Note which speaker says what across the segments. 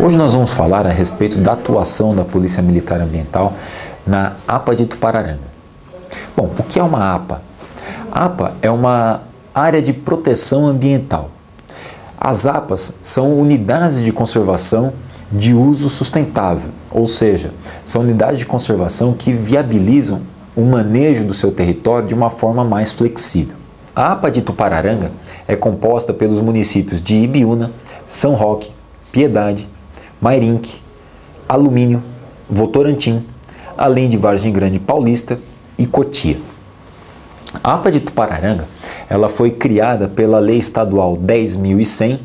Speaker 1: Hoje nós vamos falar a respeito da atuação da Polícia Militar Ambiental na APA de Tupararanga. Bom, o que é uma APA? A APA é uma área de proteção ambiental. As APAs são unidades de conservação de uso sustentável, ou seja, são unidades de conservação que viabilizam o manejo do seu território de uma forma mais flexível. A APA de Tupararanga é composta pelos municípios de Ibiúna, São Roque, Piedade, Mairinque, Alumínio, Votorantim, além de Vargem Grande Paulista e Cotia. A APA de Tupararanga ela foi criada pela Lei Estadual 10.100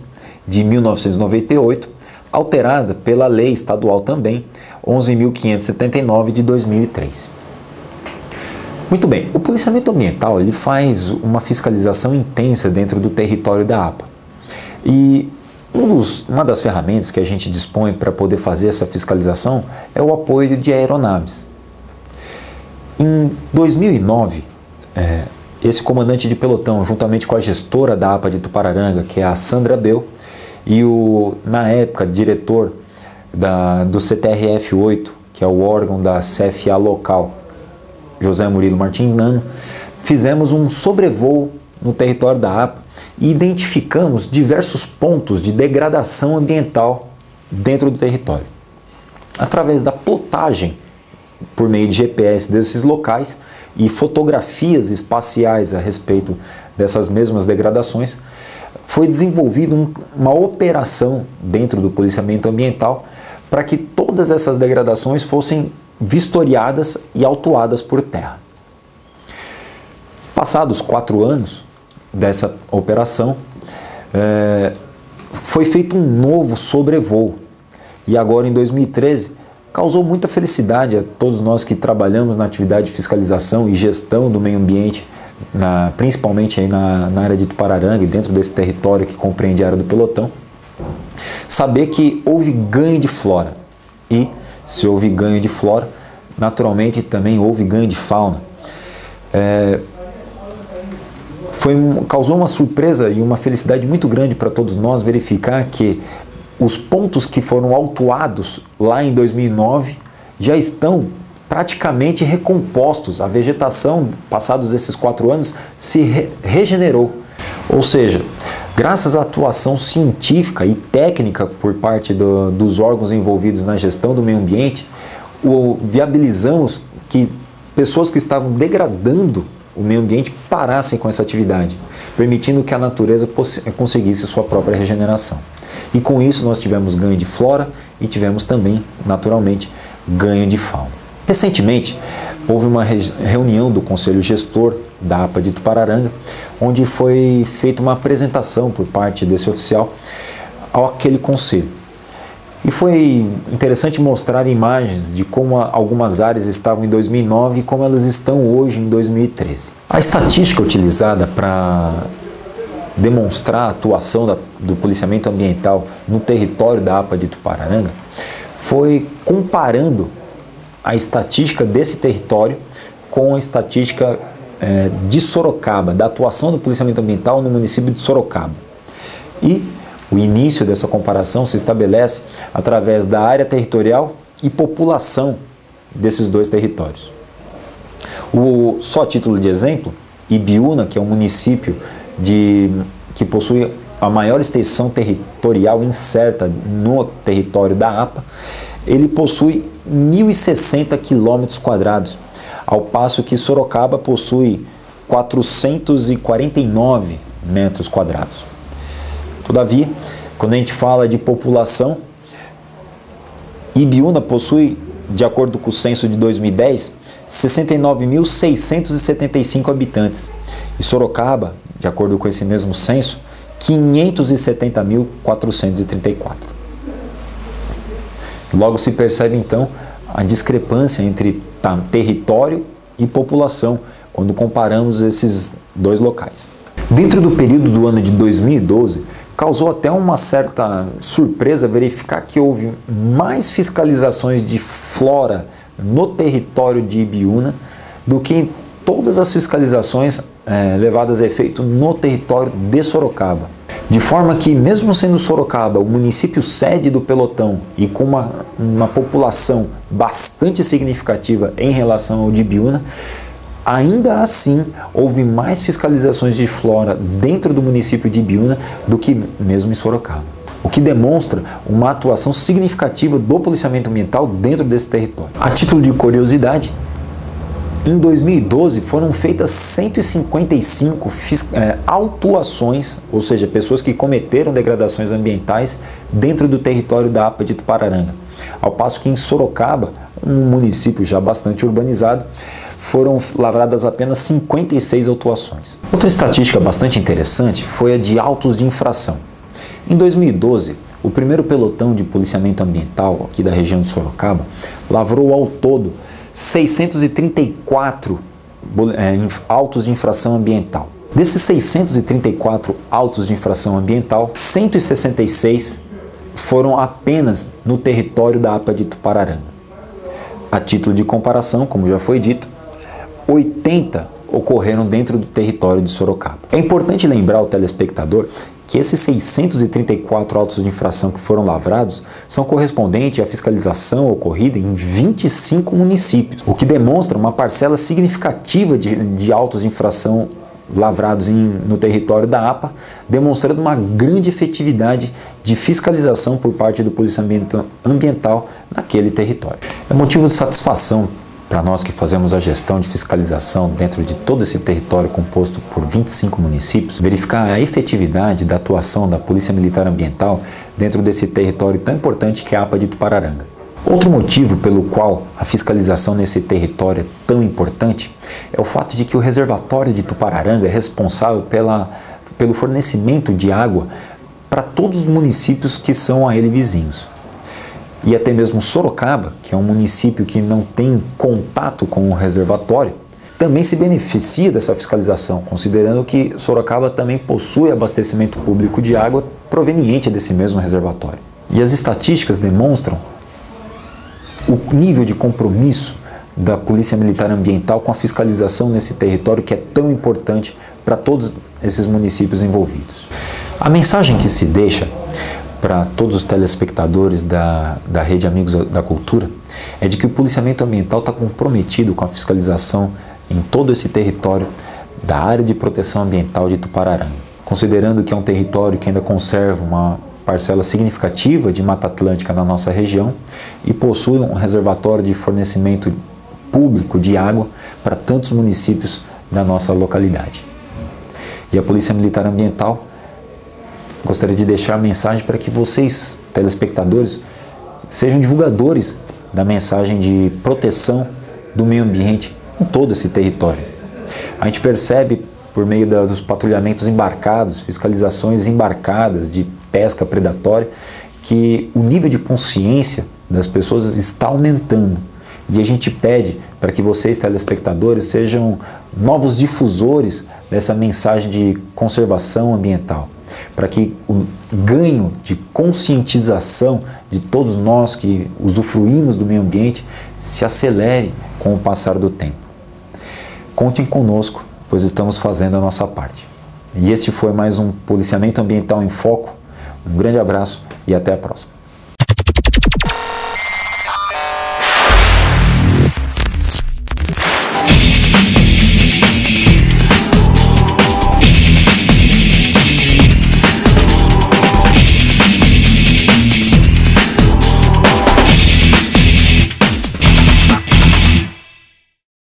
Speaker 1: de 1998, alterada pela Lei Estadual também 11.579 de 2003. Muito bem, o policiamento ambiental ele faz uma fiscalização intensa dentro do território da APA. E um uma das ferramentas que a gente dispõe para poder fazer essa fiscalização é o apoio de aeronaves. Em 2009, é, esse comandante de pelotão, juntamente com a gestora da APA de Tupararanga, que é a Sandra Bel, e o, na época, diretor da, do CTRF 8, que é o órgão da CFA local, José Murilo Martins Nano, fizemos um sobrevoo no território da APA e identificamos diversos pontos de degradação ambiental dentro do território. Através da plotagem por meio de GPS desses locais e fotografias espaciais a respeito dessas mesmas degradações, foi desenvolvida um, uma operação dentro do policiamento ambiental para que todas essas degradações fossem vistoriadas e autuadas por terra. Passados quatro anos dessa operação, é, foi feito um novo sobrevoo e agora em 2013 causou muita felicidade a todos nós que trabalhamos na atividade de fiscalização e gestão do meio ambiente, na, principalmente aí na, na área de Tupararanga e dentro desse território que compreende a área do pelotão, saber que houve ganho de flora e se houve ganho de flora, naturalmente também houve ganho de fauna. É, foi, causou uma surpresa e uma felicidade muito grande para todos nós verificar que os pontos que foram autuados lá em 2009 já estão praticamente recompostos. A vegetação, passados esses quatro anos, se re regenerou. Ou seja, graças à atuação científica e técnica por parte do, dos órgãos envolvidos na gestão do meio ambiente, o, viabilizamos que pessoas que estavam degradando o meio ambiente parassem com essa atividade, permitindo que a natureza conseguisse sua própria regeneração. E com isso nós tivemos ganho de flora e tivemos também, naturalmente, ganho de fauna. Recentemente, houve uma reunião do Conselho Gestor da APA de Tupararanga, onde foi feita uma apresentação por parte desse oficial ao aquele conselho. E foi interessante mostrar imagens de como algumas áreas estavam em 2009 e como elas estão hoje em 2013. A estatística utilizada para demonstrar a atuação da, do policiamento ambiental no território da APA de Tupararanga foi comparando a estatística desse território com a estatística é, de Sorocaba, da atuação do policiamento ambiental no município de Sorocaba. E o início dessa comparação se estabelece através da área territorial e população desses dois territórios. O, só a título de exemplo, Ibiúna, que é um município de, que possui a maior extensão territorial incerta no território da APA, ele possui 1.060 quilômetros quadrados, ao passo que Sorocaba possui 449 metros quadrados. Todavia, quando a gente fala de população, Ibiúna possui, de acordo com o censo de 2010, 69.675 habitantes. E Sorocaba, de acordo com esse mesmo censo, 570.434. Logo se percebe então a discrepância entre território e população quando comparamos esses dois locais. Dentro do período do ano de 2012, causou até uma certa surpresa verificar que houve mais fiscalizações de flora no território de Ibiúna do que todas as fiscalizações é, levadas a efeito no território de Sorocaba. De forma que, mesmo sendo Sorocaba o município sede do pelotão e com uma, uma população bastante significativa em relação ao de Biúna, ainda assim houve mais fiscalizações de flora dentro do município de Biúna do que mesmo em Sorocaba o que demonstra uma atuação significativa do policiamento ambiental dentro desse território. A título de curiosidade, em 2012 foram feitas 155 é, autuações, ou seja, pessoas que cometeram degradações ambientais dentro do território da APA de Tupararanga. Ao passo que em Sorocaba, um município já bastante urbanizado, foram lavradas apenas 56 autuações. Outra estatística bastante interessante foi a de autos de infração. Em 2012, o primeiro pelotão de policiamento ambiental aqui da região de Sorocaba lavrou ao todo 634 é, autos de infração ambiental. Desses 634 autos de infração ambiental, 166 foram apenas no território da APA de Tupararanga. A título de comparação, como já foi dito, 80 ocorreram dentro do território de Sorocaba. É importante lembrar ao telespectador que esses 634 autos de infração que foram lavrados são correspondentes à fiscalização ocorrida em 25 municípios, o que demonstra uma parcela significativa de, de autos de infração lavrados em, no território da APA, demonstrando uma grande efetividade de fiscalização por parte do policiamento ambiental naquele território. É motivo de satisfação para nós que fazemos a gestão de fiscalização dentro de todo esse território composto por 25 municípios, verificar a efetividade da atuação da Polícia Militar Ambiental dentro desse território tão importante que é a APA de Tupararanga. Outro motivo pelo qual a fiscalização nesse território é tão importante é o fato de que o reservatório de Tupararanga é responsável pela, pelo fornecimento de água para todos os municípios que são a ele vizinhos e até mesmo Sorocaba, que é um município que não tem contato com o reservatório, também se beneficia dessa fiscalização, considerando que Sorocaba também possui abastecimento público de água proveniente desse mesmo reservatório. E as estatísticas demonstram o nível de compromisso da Polícia Militar Ambiental com a fiscalização nesse território que é tão importante para todos esses municípios envolvidos. A mensagem que se deixa para todos os telespectadores da, da Rede Amigos da Cultura é de que o policiamento ambiental está comprometido com a fiscalização em todo esse território da área de proteção ambiental de Tupararanga, considerando que é um território que ainda conserva uma parcela significativa de Mata Atlântica na nossa região e possui um reservatório de fornecimento público de água para tantos municípios da nossa localidade. E a Polícia Militar Ambiental gostaria de deixar a mensagem para que vocês, telespectadores, sejam divulgadores da mensagem de proteção do meio ambiente em todo esse território. A gente percebe por meio da, dos patrulhamentos embarcados, fiscalizações embarcadas de pesca predatória, que o nível de consciência das pessoas está aumentando. E a gente pede para que vocês, telespectadores, sejam novos difusores dessa mensagem de conservação ambiental para que o ganho de conscientização de todos nós que usufruímos do meio ambiente se acelere com o passar do tempo. Contem conosco, pois estamos fazendo a nossa parte. E este foi mais um Policiamento Ambiental em Foco. Um grande abraço e até a próxima.